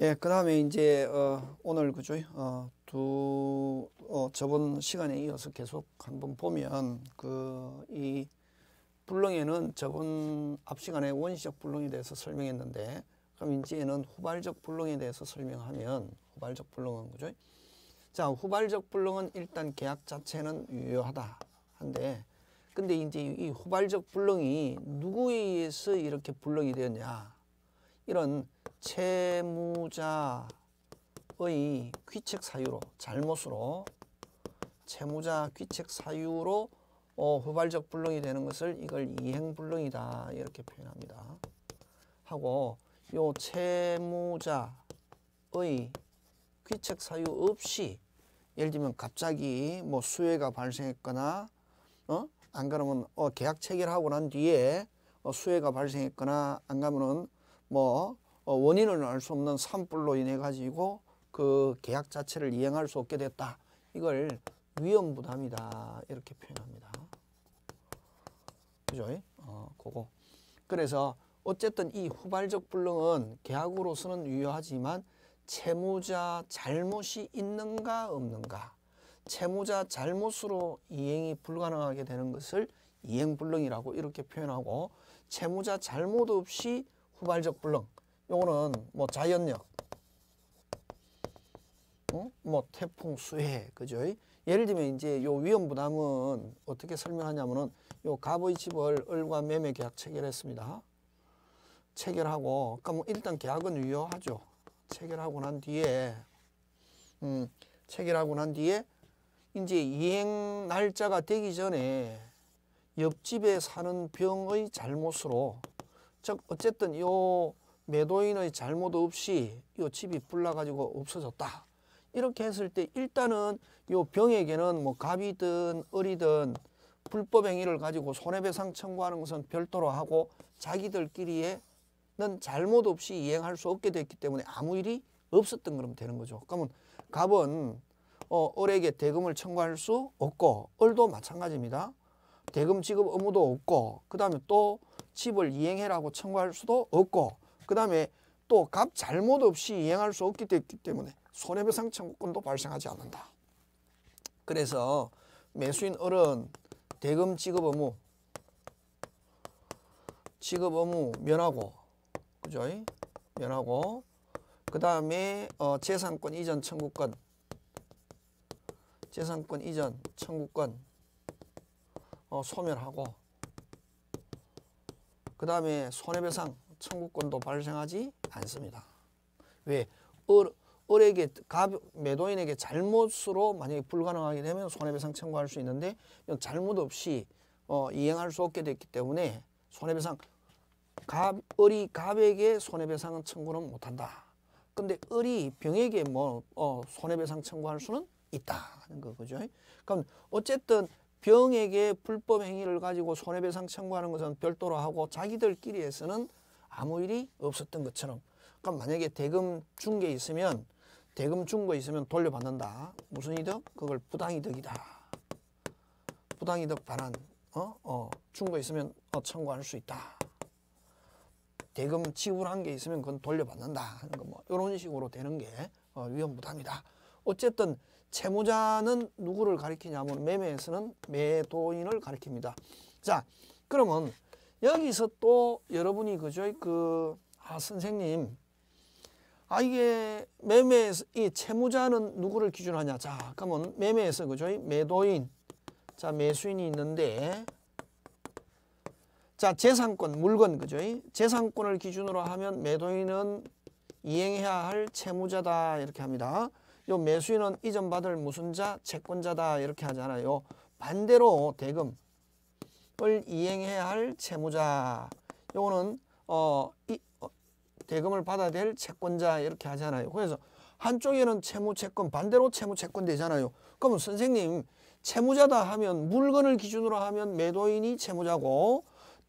예, 그 다음에 이제, 어, 오늘 그죠? 어, 두, 어, 저번 시간에 이어서 계속 한번 보면, 그, 이 불능에는 저번 앞 시간에 원시적 불능에 대해서 설명했는데, 그럼 이제는 후발적 불능에 대해서 설명하면, 후발적 불능은 그죠? 자, 후발적 불능은 일단 계약 자체는 유효하다. 한데, 근데 이제 이 후발적 불능이 누구에 의해서 이렇게 불능이 되었냐. 이런 채무자의 귀책 사유로 잘못으로 채무자 귀책 사유로 어, 후발적 불능이 되는 것을 이걸 이행 불능이다 이렇게 표현합니다. 하고 요 채무자의 귀책 사유 없이 예를 들면 갑자기 뭐 수혜가 발생했거나 어? 안 그러면 어, 계약 체결하고 난 뒤에 어, 수혜가 발생했거나 안 가면은 뭐 어, 원인을 알 수 없는 산불로 인해 가지고 그 계약 자체를 이행할 수 없게 됐다. 이걸 위험 부담이다 이렇게 표현합니다. 그죠? 어, 그거. 그래서 어쨌든 이 후발적 불능은 계약으로서는 유효하지만 채무자 잘못이 있는가 없는가 채무자 잘못으로 이행이 불가능하게 되는 것을 이행불능이라고 이렇게 표현하고 채무자 잘못 없이 후발적 불능 요거는 뭐 자연력 어? 뭐 태풍 수해 그죠? 예를 들면 이제 요 위험 부담은 어떻게 설명하냐면은 요 갑의 집을 을과 매매 계약 체결했습니다. 체결하고 그러니까 뭐 일단 계약은 유효하죠. 체결하고 난 뒤에 음 체결하고 난 뒤에 이제 이행 날짜가 되기 전에 옆집에 사는 병의 잘못으로 즉 어쨌든 요 매도인의 잘못 없이 요 집이 불나가지고 없어졌다. 이렇게 했을 때 일단은 요 병에게는 뭐 갑이든 을이든 불법 행위를 가지고 손해배상 청구하는 것은 별도로 하고 자기들끼리에는 잘못 없이 이행할 수 없게 됐기 때문에 아무 일이 없었던 그러면 되는 거죠. 그러면 갑은 어, 을에게 대금을 청구할 수 없고 을도 마찬가지입니다. 대금 지급 의무도 없고 그 다음에 또 집을 이행해라고 청구할 수도 없고 그 다음에 또 값 잘못 없이 이행할 수 없기 때문에 손해배상 청구권도 발생하지 않는다. 그래서 매수인 을은 대금 지급 의무 지급 의무 면하고 그죠? 면하고 그 다음에 어, 재산권 이전 청구권 재산권 이전 청구권 어, 소멸하고 그 다음에 손해배상 청구권도 발생하지 않습니다. 왜? 을, 을에게 갑, 매도인에게 잘못으로 만약에 불가능하게 되면 손해배상 청구할 수 있는데 잘못 없이 어, 이행할 수 없게 됐기 때문에 손해배상 갑, 을이 갑에게 손해배상은 청구는 못한다. 근데 을이 병에게 뭐 어, 손해배상 청구할 수는 있다는 거 그죠? 그럼 어쨌든 병에게 불법 행위를 가지고 손해배상 청구하는 것은 별도로 하고 자기들끼리에서는 아무 일이 없었던 것처럼 그럼 만약에 대금 준 게 있으면 대금 준 거 있으면 돌려받는다. 무슨 이득? 그걸 부당이득이다. 부당이득 반환 어? 어, 준 거 있으면 어, 청구할 수 있다. 대금 지불한 게 있으면 그건 돌려받는다 하는 거 뭐 이런 식으로 되는 게 어, 위험 부담이다. 어쨌든 채무자는 누구를 가리키냐면 매매에서는 매도인을 가리킵니다. 자, 그러면 여기서 또 여러분이 그죠? 그, 아, 선생님. 아, 이게 매매에서, 이 채무자는 누구를 기준 하냐? 자, 그러면 매매에서 그죠? 매도인. 자, 매수인이 있는데, 자, 재산권, 물건, 그죠? 재산권을 기준으로 하면 매도인은 이행해야 할 채무자다. 이렇게 합니다. 요 매수인은 이전 받을 무슨 자? 채권자다. 이렇게 하잖아요. 반대로 대금 을 이행해야 할 채무자. 요거는 어, 이, 어, 대금을 받아야 될 채권자 이렇게 하잖아요. 그래서 한쪽에는 채무 채권 반대로 채무 채권 되잖아요. 그러면 선생님 채무자다 하면 물건을 기준으로 하면 매도인이 채무자고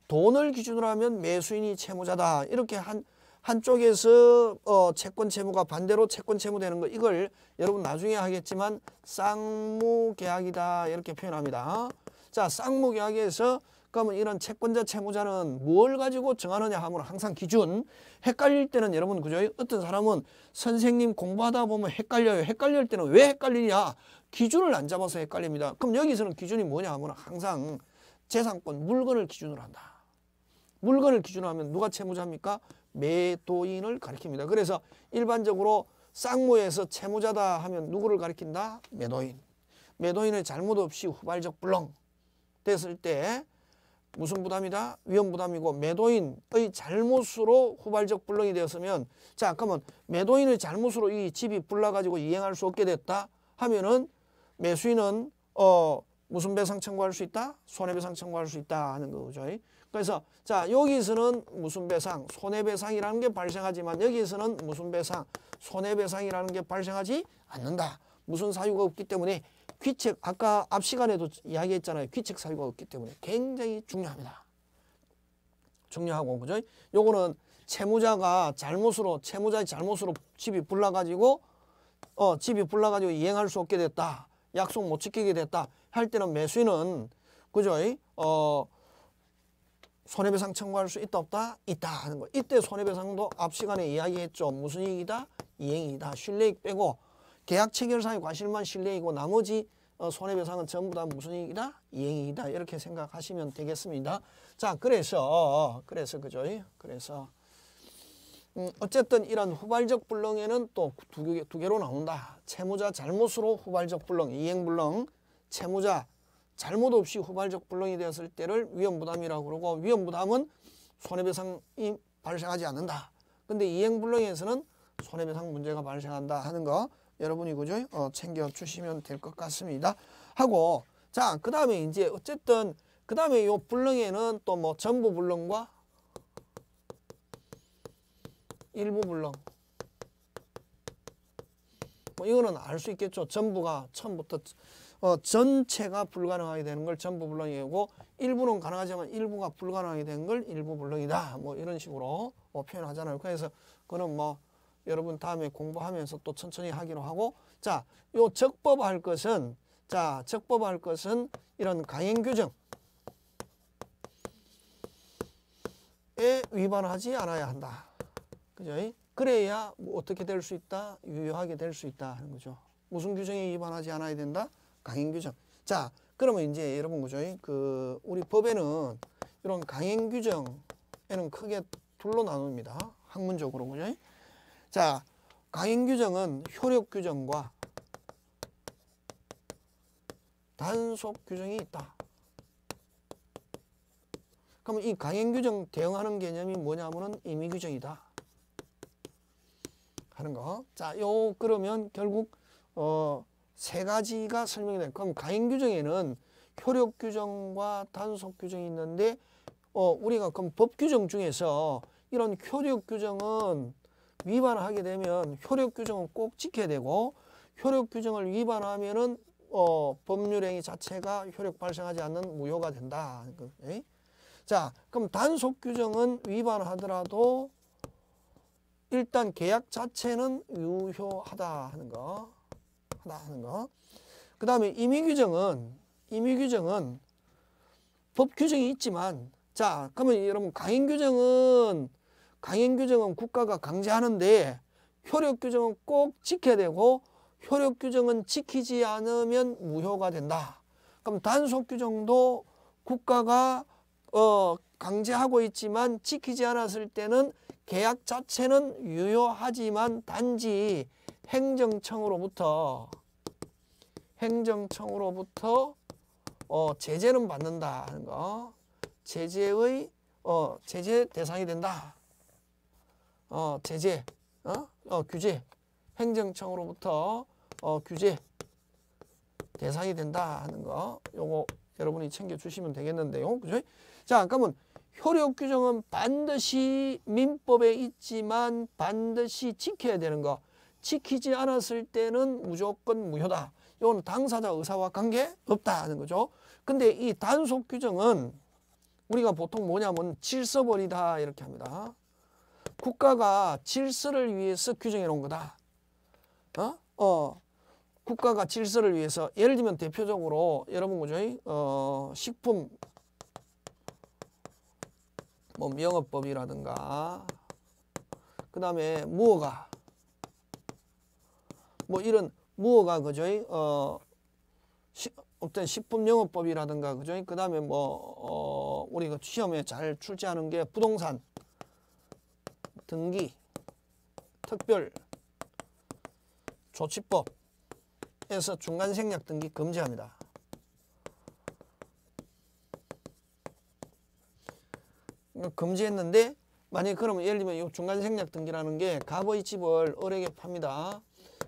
돈을 기준으로 하면 매수인이 채무자다. 이렇게 한 한쪽에서 어, 채권 채무가 반대로 채권 채무 되는 거 이걸 여러분 나중에 하겠지만 쌍무 계약이다 이렇게 표현합니다. 자 쌍무 계약에서 그러면 이런 채권자 채무자는 뭘 가지고 정하느냐 하면 항상 기준 헷갈릴 때는 여러분 그죠? 어떤 사람은 선생님 공부하다 보면 헷갈려요. 헷갈릴 때는 왜 헷갈리냐? 기준을 안 잡아서 헷갈립니다. 그럼 여기서는 기준이 뭐냐 하면 항상 재산권 물건을 기준으로 한다. 물건을 기준으로 하면 누가 채무자입니까? 매도인을 가리킵니다. 그래서 일반적으로 쌍무에서 채무자다 하면 누구를 가리킨다? 매도인. 매도인의 잘못 없이 후발적 불능 됐을 때 무슨 부담이다? 위험 부담이고 매도인의 잘못으로 후발적 불능이 되었으면 자 그러면 매도인의 잘못으로 이 집이 불나가지고 이행할 수 없게 됐다 하면은 매수인은 어 무슨 배상 청구할 수 있다? 손해배상 청구할 수 있다 하는 거죠. 그래서 자 여기서는 무슨 배상, 손해배상이라는 게 발생하지만 여기서는 무슨 배상, 손해배상이라는 게 발생하지 않는다. 무슨 사유가 없기 때문에 귀책 아까 앞 시간에도 이야기했잖아요. 귀책 사유가 없기 때문에 굉장히 중요합니다. 중요하고 그죠? 요거는 채무자가 잘못으로 채무자의 잘못으로 집이 불나가지고 어 집이 불나가지고 이행할 수 없게 됐다. 약속 못 지키게 됐다. 할 때는 매수인은 그죠? 어 손해배상 청구할 수 있다 없다? 있다 하는 거. 이때 손해배상도 앞 시간에 이야기했죠. 무슨 이익이다? 이행이다. 실내익 빼고 계약 체결상의 과실만 실내이고 나머지 어, 손해배상은 전부 다 무슨 이익이다? 이행이다. 이렇게 생각하시면 되겠습니다. 자, 그래서 그래서 그죠? 그래서 음, 어쨌든 이런 후발적 불능에는 또 두 개, 두 개로 나온다. 채무자 잘못으로 후발적 불능, 이행 불능, 채무자 잘못 없이 후발적 불능이 되었을 때를 위험부담이라고 그러고 위험부담은 손해배상이 발생하지 않는다. 근데 이행 불능에서는 손해배상 문제가 발생한다 하는 거 여러분이 그죠? 어, 챙겨 주시면 될 것 같습니다. 하고 자, 그 다음에 이제 어쨌든 그 다음에 요 불능에는 또 뭐 전부 불능과 일부 불능 뭐 이거는 알 수 있겠죠. 전부가 처음부터 어, 전체가 불가능하게 되는 걸 전부 불능이고 일부는 가능하지만 일부가 불가능하게 되는 걸 일부 불능이다. 뭐 이런 식으로 뭐 표현하잖아요. 그래서 그는 뭐 여러분 다음에 공부하면서 또 천천히 하기로 하고 자, 요 적법할 것은 자, 적법할 것은 이런 강행 규정 에 위반하지 않아야 한다. 그죠? 그래야 뭐 어떻게 될 수 있다? 유효하게 될 수 있다 하는 거죠. 무슨 규정에 위반하지 않아야 된다? 강행 규정. 자, 그러면 이제 여러분 그죠? 그 우리 법에는 이런 강행 규정에는 크게 둘로 나눕니다. 학문적으로 그죠? 자, 강행 규정은 효력 규정과 단속 규정이 있다. 그러면 이 강행 규정 대응하는 개념이 뭐냐면은 임의 규정이다. 하는 거. 자, 요 그러면 결국 어 세 가지가 설명이 될 그럼 강행 규정에는 효력 규정과 단속 규정이 있는데 어 우리가 그럼 법 규정 중에서 이런 효력 규정은 위반하게 되면 효력 규정은 꼭 지켜야 되고 효력 규정을 위반하면은 어, 법률행위 자체가 효력 발생하지 않는 무효가 된다. 에? 자, 그럼 단속 규정은 위반하더라도 일단 계약 자체는 유효하다 하는 거. 하다 하는 거. 그 다음에 임의 규정은 임의 규정은 법 규정이 있지만 자, 그러면 여러분 강행 규정은 강행 규정은 국가가 강제하는데 효력 규정은 꼭 지켜야 되고 효력 규정은 지키지 않으면 무효가 된다. 그럼 단속 규정도 국가가 어 강제하고 있지만 지키지 않았을 때는 계약 자체는 유효하지만 단지 행정청으로부터 행정청으로부터 어 제재는 받는다 하는 거. 제재의 어 제재 대상이 된다. 어, 제재, 어? 어, 규제, 행정청으로부터 어, 규제 대상이 된다 하는 거 요거 여러분이 챙겨 주시면 되겠는데요. 그죠? 자, 그러면 효력 규정은 반드시 민법에 있지만 반드시 지켜야 되는 거. 지키지 않았을 때는 무조건 무효다. 이건 당사자 의사와 관계 없다 하는 거죠. 근데 이 단속 규정은 우리가 보통 뭐냐면 질서벌이다 이렇게 합니다. 국가가 질서를 위해서 규정해 놓은 거다. 어? 어. 국가가 질서를 위해서 예를 들면 대표적으로 여러분 그죠? 어, 식품 뭐 명업법이라든가 그 다음에 무허가 뭐 이런 무허가 그죠? 어 시, 어떤 식품 영업법이라든가 그죠? 그 다음에 뭐 어, 우리가 시험에 잘 출제하는 게 부동산 등기 특별 조치법에서 중간 생략 등기 금지합니다. 금지했는데 만약에 그러면 예를 들면 이 중간 생략 등기라는 게 갑의 집을 을에게 팝니다.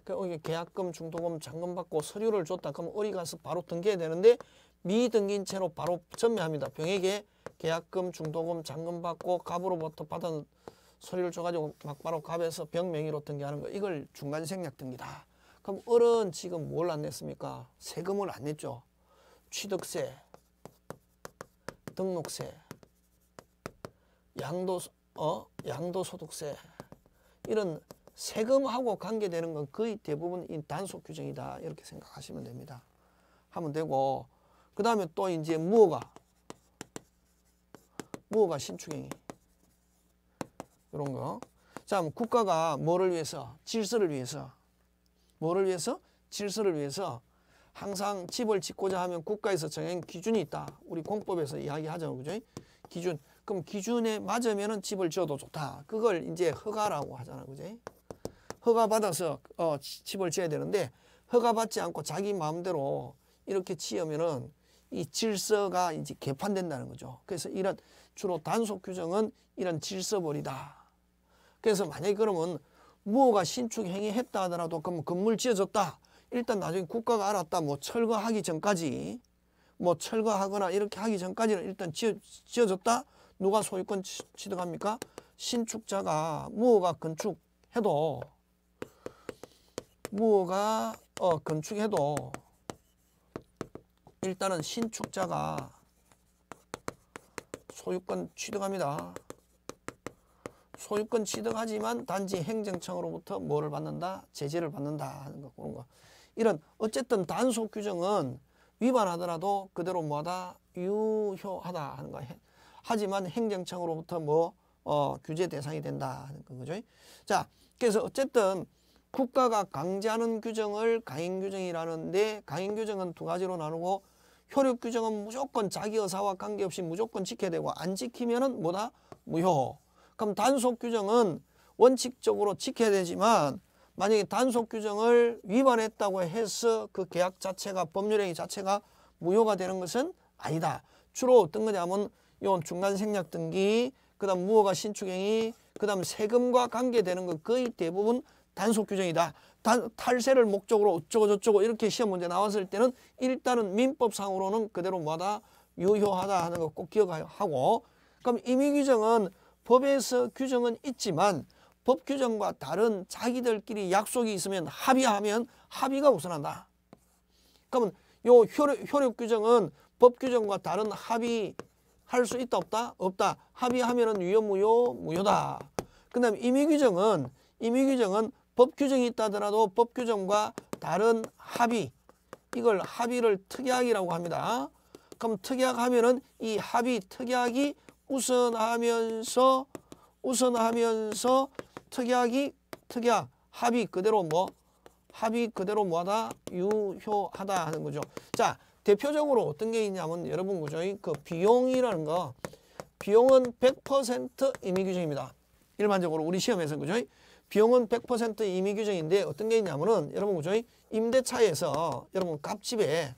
그 계약금, 중도금, 잔금 받고 서류를 줬다. 그럼 을이 가서 바로 등기해야 되는데 미등기인 채로 바로 전매합니다. 병에게 계약금, 중도금, 잔금 받고 갑으로부터 받은 서류를 줘가지고 막바로 갑에서 병 명의로 등기하는 거 이걸 중간 생략 등기다. 그럼 을은 지금 뭘 안 냈습니까? 세금을 안 냈죠. 취득세, 등록세, 양도 어 양도소득세 이런 세금하고 관계되는 건 거의 대부분 이 단속 규정이다 이렇게 생각하시면 됩니다. 하면 되고 그 다음에 또 이제 무허가 무허가 신축행위 이런 거. 자, 국가가 뭐를 위해서 질서를 위해서 뭐를 위해서 질서를 위해서 항상 집을 짓고자 하면 국가에서 정한 기준이 있다. 우리 공법에서 이야기하죠, 그죠? 기준. 그럼 기준에 맞으면은 집을 지어도 좋다. 그걸 이제 허가라고 하잖아, 그죠? 허가 받아서 어, 집을 지어야 되는데 허가 받지 않고 자기 마음대로 이렇게 지으면은 이 질서가 이제 개판된다는 거죠. 그래서 이런 주로 단속 규정은 이런 질서벌이다. 그래서 만약에 그러면 무허가 신축 행위했다 하더라도 그럼 건물 지어졌다. 일단 나중에 국가가 알았다. 뭐 철거하기 전까지 뭐 철거하거나 이렇게 하기 전까지는 일단 지어, 지어졌다. 누가 소유권 취득합니까? 신축자가 무허가 건축해도 무허가 어, 건축해도 일단은 신축자가 소유권 취득합니다. 소유권 취득하지만 단지 행정청으로부터 뭐를 받는다? 제재를 받는다 하는 거 그런 거. 이런 어쨌든 단속 규정은 위반하더라도 그대로 뭐하다? 유효하다 하는 거. 하지만 행정청으로부터 뭐 어, 규제 대상이 된다 하는 거 그죠? 자, 그래서 어쨌든 국가가 강제하는 규정을 강행 규정이라는데 강행 규정은 두 가지로 나누고 효력 규정은 무조건 자기 의사와 관계없이 무조건 지켜야 되고 안 지키면은 뭐다? 무효. 그럼 단속 규정은 원칙적으로 지켜야 되지만 만약에 단속 규정을 위반했다고 해서 그 계약 자체가 법률행위 자체가 무효가 되는 것은 아니다. 주로 어떤 거냐면 요 중간 생략 등기, 그다음 무허가 신축행위, 그다음 세금과 관계되는 것 거의 대부분 단속 규정이다. 단, 탈세를 목적으로 어쩌고 저쩌고 이렇게 시험 문제 나왔을 때는 일단은 민법상으로는 그대로 뭐다 유효하다 하는 거 꼭 기억하고 그럼 임의 규정은 법에서 규정은 있지만 법 규정과 다른 자기들끼리 약속이 있으면 합의하면 합의가 우선한다. 그러면 요 효력, 효력 규정은 법 규정과 다른 합의 할 수 있다 없다? 없다. 합의하면은 유효무효 무효다. 그 다음 임의 규정은 임의 규정은 법 규정이 있다 하더라도 법 규정과 다른 합의 이걸 합의를 특약이라고 합니다. 그럼 특약 하면은 이 합의 특약이 우선하면서 우선하면서 특약이 특약 합의 그대로 뭐 합의 그대로 뭐하다 유효하다 하는 거죠. 자 대표적으로 어떤 게 있냐면 여러분 그죠? 그 비용이라는 거 비용은 100% 임의 규정입니다. 일반적으로 우리 시험에서 그죠? 비용은 100% 임의 규정인데 어떤 게 있냐면은 여러분 그죠? 임대차에서 여러분 갑집에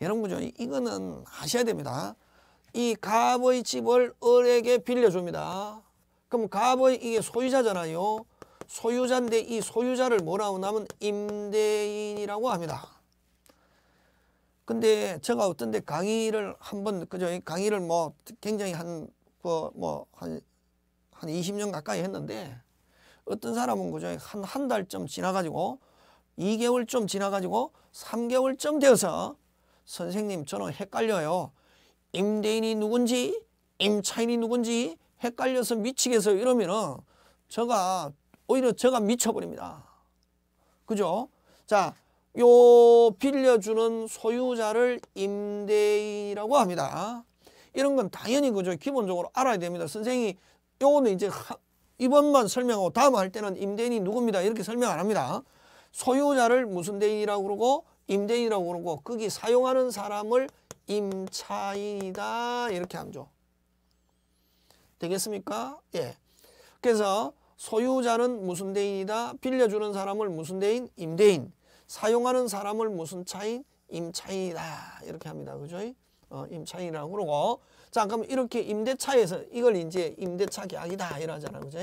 여러분 그죠? 이거는 하셔야 됩니다. 이 갑의 집을 을에게 빌려줍니다. 그럼 갑의 이게 소유자잖아요. 소유자인데 이 소유자를 뭐라고 하면 임대인이라고 합니다. 근데 제가 어떤데 강의를 한번 그죠 강의를 뭐 굉장히 한 뭐한한 한 20년 가까이 했는데 어떤 사람은 그죠 한 한 달쯤 지나가지고 2개월 좀 지나가지고 3개월 쯤 되어서 선생님 저는 헷갈려요 임대인이 누군지 임차인이 누군지 헷갈려서 미치겠어요 이러면은 제가 오히려 제가 미쳐버립니다 그죠 자 요 빌려주는 소유자를 임대인이라고 합니다. 이런 건 당연히 그죠. 기본적으로 알아야 됩니다. 선생님이 요거는 이제 하, 이번만 설명하고 다음 할 때는 임대인이 누굽니다. 이렇게 설명 안 합니다. 소유자를 무슨 대인이라고 그러고 임대인이라고 그러고 거기 사용하는 사람을 임차인이다 이렇게 함죠. 되겠습니까? 예. 그래서 소유자는 무슨 대인이다. 빌려주는 사람을 무슨 대인? 임대인. 사용하는 사람을 무슨 차인? 임차인이다. 이렇게 합니다. 그죠? 어, 임차인이라고 그러고. 자, 그럼 이렇게 임대차에서 이걸 이제 임대차 계약이다. 이러잖아요. 그죠?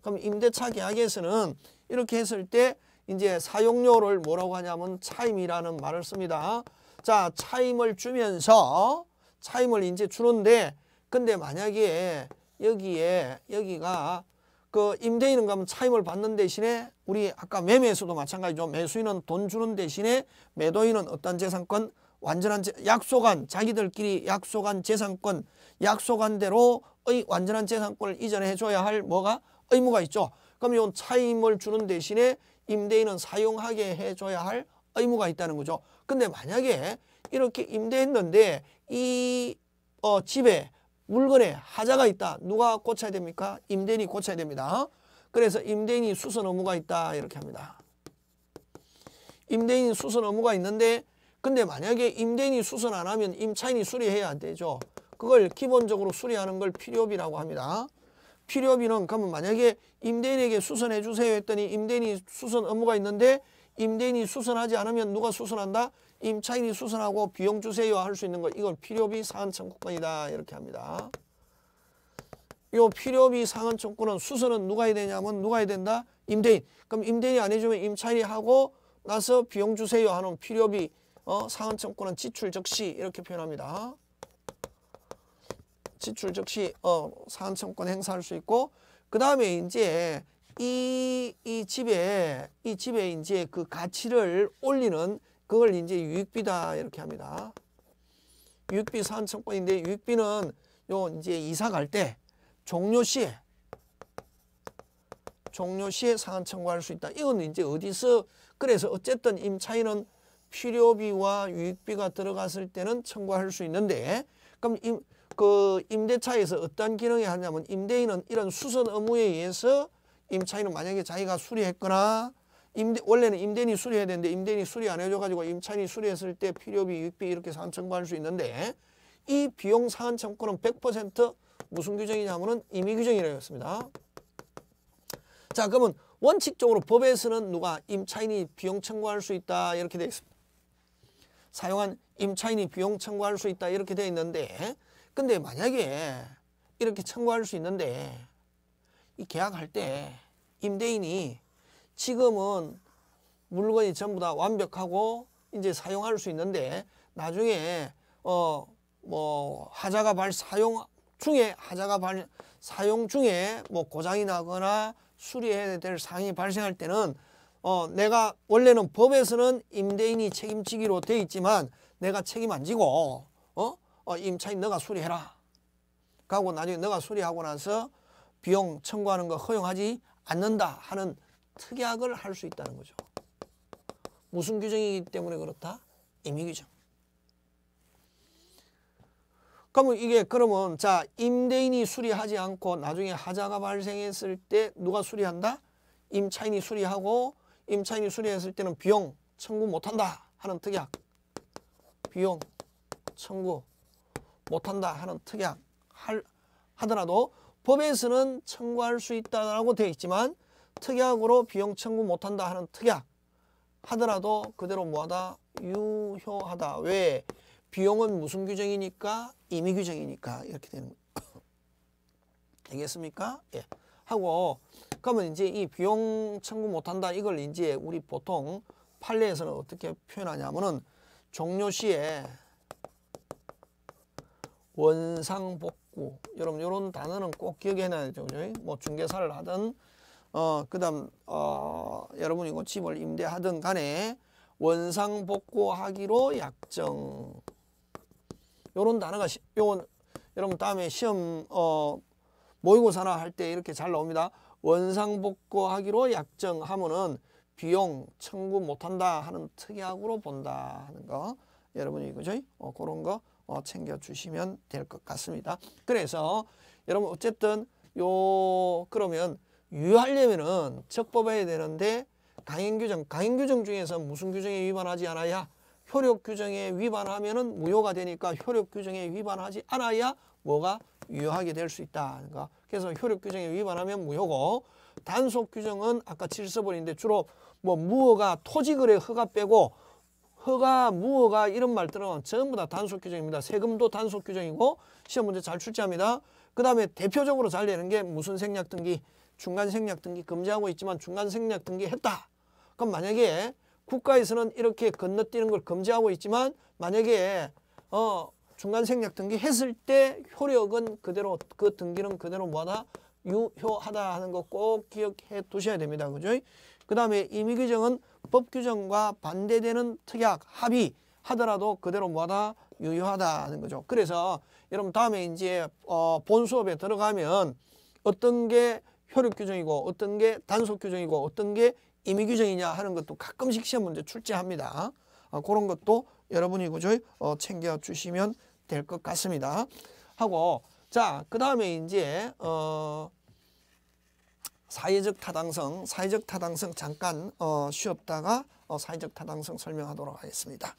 그럼 임대차 계약에서는 이렇게 했을 때 이제 사용료를 뭐라고 하냐면 차임이라는 말을 씁니다. 자, 차임을 주면서 차임을 이제 주는데 근데 만약에 여기에 여기가 그 임대인은 가면 차임을 받는 대신에 우리 아까 매매에서도 마찬가지죠. 매수인은 돈 주는 대신에 매도인은 어떤 재산권 완전한 재, 약속한 자기들끼리 약속한 재산권 약속한 대로의 완전한 재산권을 이전해 줘야 할 뭐가 의무가 있죠. 그럼 이 차임을 주는 대신에 임대인은 사용하게 해줘야 할 의무가 있다는 거죠. 근데 만약에 이렇게 임대했는데 이 어, 집에 물건에 하자가 있다. 누가 고쳐야 됩니까? 임대인이 고쳐야 됩니다. 그래서 임대인이 수선 의무가 있다. 이렇게 합니다. 임대인 수선 의무가 있는데 근데 만약에 임대인이 수선 안 하면 임차인이 수리해야 되죠. 그걸 기본적으로 수리하는 걸 필요비라고 합니다. 필요비는 그러면 만약에 임대인에게 수선해 주세요 했더니 임대인이 수선 의무가 있는데 임대인이 수선하지 않으면 누가 수선한다? 임차인이 수선하고 비용 주세요 할 수 있는 거 이걸 필요비 상한 청구권이다 이렇게 합니다. 요 필요비 상한 청구는 수선은 누가 해야 되냐면 누가 해야 된다? 임대인. 그럼 임대인이 안 해주면 임차인이 하고 나서 비용 주세요 하는 필요비 어, 상한 청구는 지출 적시 이렇게 표현합니다. 지출 즉시 어, 사안청권 행사할 수 있고 그 다음에 이제 이, 이 집에 이 집에 이제 그 가치를 올리는 그걸 이제 유익비다 이렇게 합니다. 유익비 사안청권인데 유익비는 요 이제 이사 갈 때 종료 시에 종료 시에 상한 청구할 수 있다. 이건 이제 어디서 그래서 어쨌든 임차인은 필요비와 유익비가 들어갔을 때는 청구할 수 있는데 그럼 임, 그 임대차에서 어떤 기능이 하냐면 임대인은 이런 수선 의무에 의해서 임차인은 만약에 자기가 수리했거나 임대, 원래는 임대인이 수리해야 되는데 임대인이 수리 안 해줘가지고 임차인이 수리했을 때 필요비, 유익비 이렇게 상한 청구할 수 있는데 이 비용 상한 청구는 100% 무슨 규정이냐면은 임의 규정이라고 했습니다. 자 그러면 원칙적으로 법에서는 누가 임차인이 비용 청구할 수 있다 이렇게 되어 있습니다. 사용한 임차인이 비용 청구할 수 있다 이렇게 되어 있는데 근데 만약에 이렇게 청구할 수 있는데 이 계약할 때 임대인이 지금은 물건이 전부 다 완벽하고 이제 사용할 수 있는데 나중에 어 뭐 하자가 발 사용 중에 하자가 발 사용 중에 뭐 고장이 나거나 수리해야 될 상황이 발생할 때는 어 내가 원래는 법에서는 임대인이 책임지기로 돼 있지만 내가 책임 안 지고 어 어, 임차인 너가 수리해라. 가고 나중에 너가 수리하고 나서 비용 청구하는 거 허용하지 않는다 하는 특약을 할 수 있다는 거죠. 무슨 규정이기 때문에 그렇다? 임의 규정. 그러면 이게 그러면 자 임대인이 수리하지 않고 나중에 하자가 발생했을 때 누가 수리한다? 임차인이 수리하고 임차인이 수리했을 때는 비용 청구 못한다 하는 특약. 비용 청구 못한다 하는 특약 할, 하더라도 법에서는 청구할 수 있다라고 되어 있지만 특약으로 비용 청구 못한다 하는 특약 하더라도 그대로 뭐하다? 유효하다. 왜? 비용은 무슨 규정이니까? 임의 규정이니까. 이렇게 되는 되겠습니까? 예. 하고 그러면 이제 이 비용 청구 못한다 이걸 이제 우리 보통 판례에서는 어떻게 표현하냐면은 종료 시에 원상복 구 여러분 이런 단어는 꼭 기억해 놔야 되죠. 뭐 중개사를 하든 어 그다음 어 여러분이 이 집을 임대하든 간에 원상 복구하기로 약정 요런 단어가 시, 요건 여러분 다음에 시험 어 모의고사나 할 때 이렇게 잘 나옵니다. 원상 복구하기로 약정하면은 비용 청구 못한다 하는 특약으로 본다 하는 거 여러분이 그죠? 어, 그런 거 어, 챙겨 주시면 될 것 같습니다. 그래서 여러분 어쨌든 요 그러면 유효하려면은 적법해야 되는데 강행 규정, 강행 규정 중에서 무슨 규정에 위반하지 않아야 효력 규정에 위반하면은 무효가 되니까 효력 규정에 위반하지 않아야 뭐가 유효하게 될 수 있다. 그러니까 그래서 효력 규정에 위반하면 무효고 단속 규정은 아까 질서벌인데 주로 뭐 무허가 토지거래 허가 빼고 허가 무허가 이런 말들은 전부 다 단속 규정입니다. 세금도 단속 규정이고 시험 문제 잘 출제합니다. 그 다음에 대표적으로 잘 되는 게 무슨 생략 등기, 중간 생략 등기 금지하고 있지만 중간 생략 등기 했다. 그럼 만약에 국가에서는 이렇게 건너뛰는 걸 금지하고 있지만 만약에 어 중간 생략 등기 했을 때 효력은 그대로 그 등기는 그대로 뭐다 유효하다 하는 거 꼭 기억해 두셔야 됩니다. 그죠? 그 다음에 임의 규정은 법 규정과 반대되는 특약 합의 하더라도 그대로 뭐다 유효하다 하는 거죠. 그래서 여러분 다음에 이제 어, 본 수업에 들어가면 어떤 게 효력 규정이고 어떤 게 단속 규정이고 어떤 게 임의 규정이냐 하는 것도 가끔씩 시험 문제 출제합니다. 어, 그런 것도 여러분이 그죠? 어, 챙겨 주시면 될 것 같습니다. 하고 자, 그 다음에 이제 어 사회적 타당성, 사회적 타당성 잠깐 어 쉬었다가 어 사회적 타당성 설명하도록 하겠습니다.